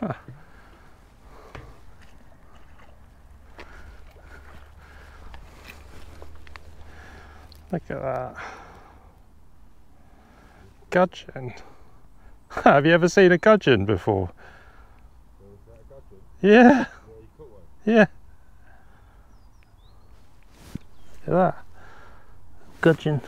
Huh. Look at that. Gudgeon. Have you ever seen a gudgeon before? Yeah. Yeah. Look at that. Gudgeon.